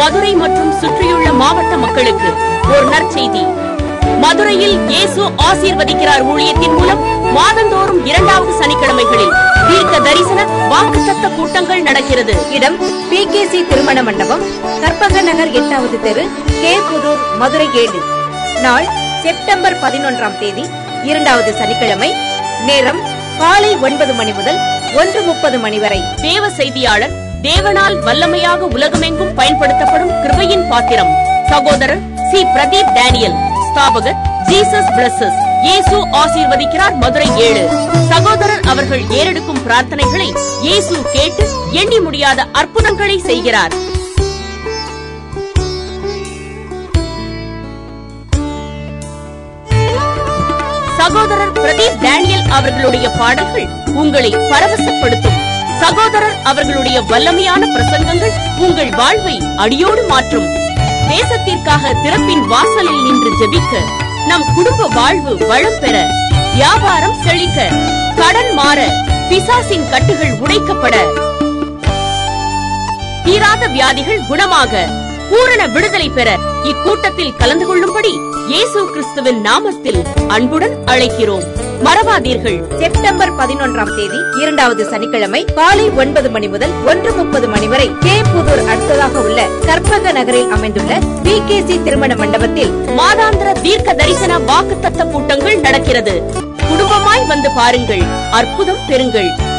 மதுரை மற்றும் சுற்றியுள்ள மாவட்ட மக்களுக்கு ஒரு நற்செய்தி. மதுரையில் இயேசு ஆசீர்வதிக்கிறார் ஊழியத்தின் மூலம் மாதந்தோறும் இரண்டாவது சனிக்கிழமைகளில் தீர்க்க தரிசன வாக்குத்தத்த கூட்டங்கள் நடக்கிறது. இடம் பி கே சி திருமண மண்டபம் கற்பக நகர் எட்டாவது தெரு கே புதூர் மதுரை ஏழு. நாள் செப்டம்பர் பதினொன்றாம் தேதி இரண்டாவது சனிக்கிழமை நேரம் காலை ஒன்பது மணி முதல் ஒன்று முப்பது மணி வரை. தேவ செய்தியாளர் தேவனால் வல்லமையாக உலகமெங்கும் பயன்படுத்தப்படும் கிருபையின் பாத்திரம். சகோதரர் சி. பிரதீப் டேனியல். ஸ்தாபகர் ஜீசஸ் பிளஸஸ் இயேசு ஆசீர்வதிக்கிறார் மதுரை ஏழு. சகோதரர் அவர்கள் ஏறெடுக்கும் பிரார்த்தனைகளை இயேசு கேட்டு எண்ணி முடியாத அற்புதங்களை செய்கிறார். சகோதரர் பிரதீப் டேனியல் அவர்களுடைய பாடல்கள் உங்களை பரவசப்படுத்தும். சகோதரர் அவர்களுடைய வல்லமையான பிரசங்கங்கள் உங்கள் வாழ்வை அடியோடு மாற்றும். தேசத்திற்காக திறப்பின் வாசலில் நின்று ஜெபிக்க நம் குடும்ப வாழ்வு வளம் பெற வியாபாரம் செழிக்க கடன் மாற பிசாசின் கட்டுகள் உடைக்கப்பட. தீராத வியாதிகள் குணமாக பூரண விடுதலை பெற இக்கூட்டத்தில் கலந்து கொள்ளும்படி இயேசு கிறிஸ்துவின் நாமத்தில் அன்புடன் அழைக்கிறோம். மறவாதீர்கள். செப்டம்பர் பதினொன்றாம் தேதி இரண்டாவது சனிக்கிழமை காலை ஒன்பது மணி முதல் ஒன்று முப்பது மணி வரை கே புதூர் அடுத்ததாக உள்ள கற்பக நகரில் அமைந்துள்ள பி கே சி திருமண மண்டபத்தில் மாதாந்திர தீர்க்க தரிசன வாக்குத்தத்த கூட்டங்கள் நடக்கிறது. குடும்பமாய் வந்து பாருங்கள். அற்புதம் பெறுங்கள்.